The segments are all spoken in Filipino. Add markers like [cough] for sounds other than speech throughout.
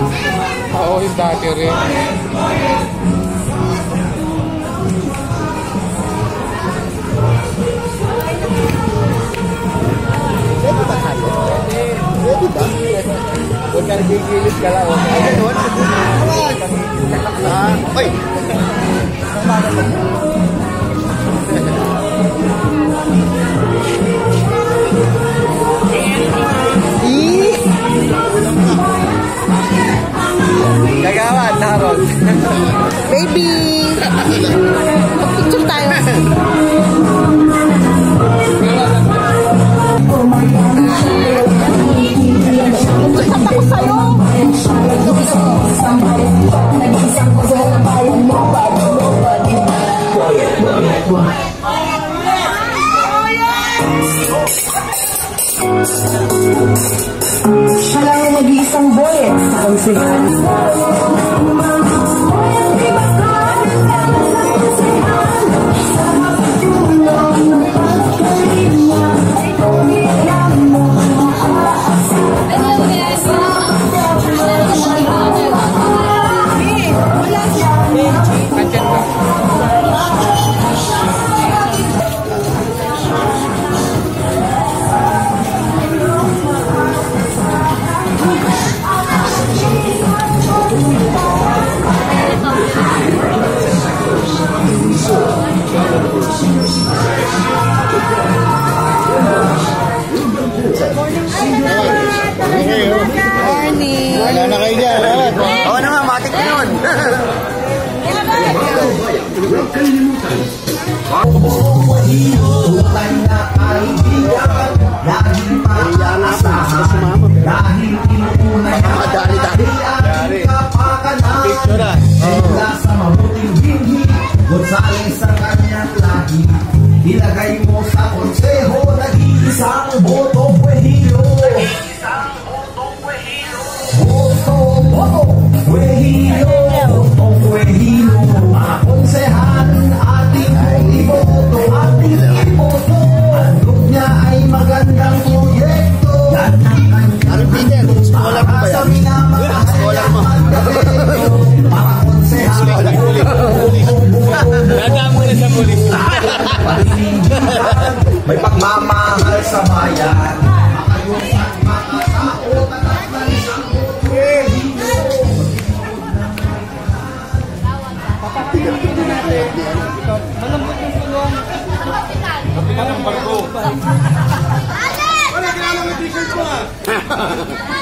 Oo, yung dati rin. Pwede ba? Pwede ba? Huwag ka nagigilis ka lang. Ay, ganun? Picture tayo. Chat ako sa'yo. Siya lang ang nag-iisang boyet sa konsehan. Morning. Wala na kayo dyan. Kaya May pagmamahal sa bayan. Makayusan, makatao, tagat ng isang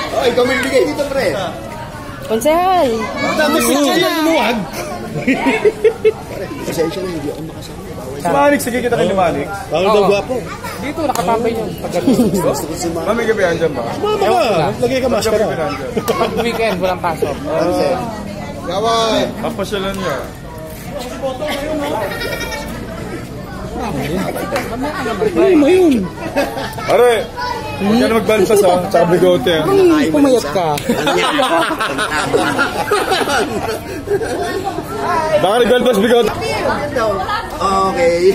Oh, ikaw may bigay dito, pre. Konsehal. Tapos siya na lumuwag. Pasensya na, hindi ako makasama. Si Manix, sige kita kay ni Manix. Bawal daw gwapo. Dito, nakatambay yun. [laughs] Mami gabi andyan ba? Mama ka, lagay ka maskara. Andyan. Pag weekend, walang pasok. [laughs] Gaway. Papasyalan niya. Pare, huwag ka na magbalsas ha, tsaka bigote. Ay, pumayat ka. [laughs] Baka nagbalbas bigote. Okay.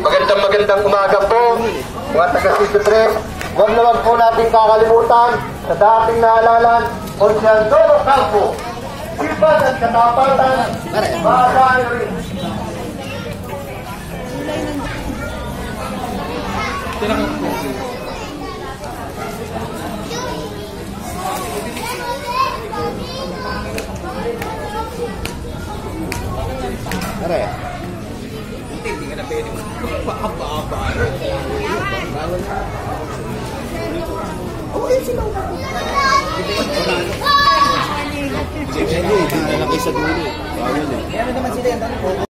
Magandang magandang umaga po, mga taga City Huwag naman po natin kakalimutan sa dating naalalan, Consiandoro Campo. Sipag at katapatan, bagay rin. Pare. Hindi, hindi na kayo sa dulo. Bawal eh.